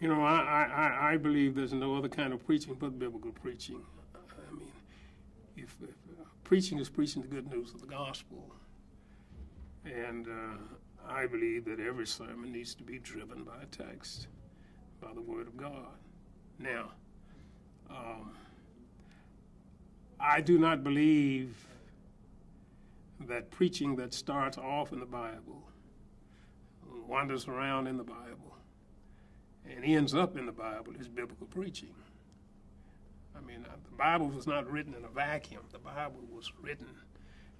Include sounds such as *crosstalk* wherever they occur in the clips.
You know, I, I, I believe there's no other kind of preaching but biblical preaching. I mean, if, if uh, preaching is preaching the good news of the gospel, and uh, I believe that every sermon needs to be driven by a text, by the Word of God. Now, um, I do not believe that preaching that starts off in the Bible, wanders around in the Bible, and ends up in the Bible is biblical preaching. I mean, uh, the Bible was not written in a vacuum. The Bible was written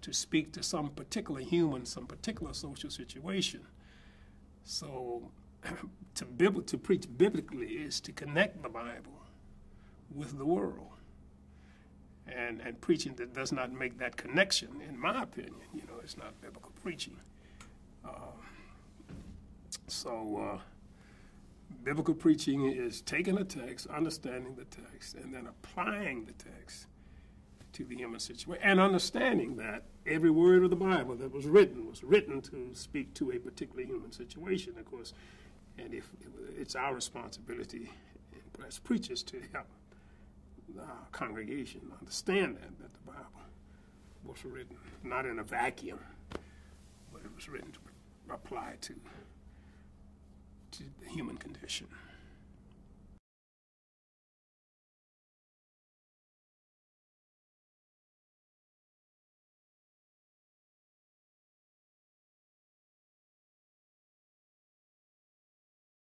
to speak to some particular human, some particular social situation. So, *clears throat* to, to preach biblically is to connect the Bible with the world. And, and preaching that does not make that connection, in my opinion, you know, it's not biblical preaching. Uh, so, uh, biblical preaching is taking a text, understanding the text, and then applying the text to the human situation, and understanding that every word of the Bible that was written was written to speak to a particular human situation, of course. And if it's our responsibility as preachers to help the congregation understand that, that the Bible was written not in a vacuum, but it was written to apply to to the human condition.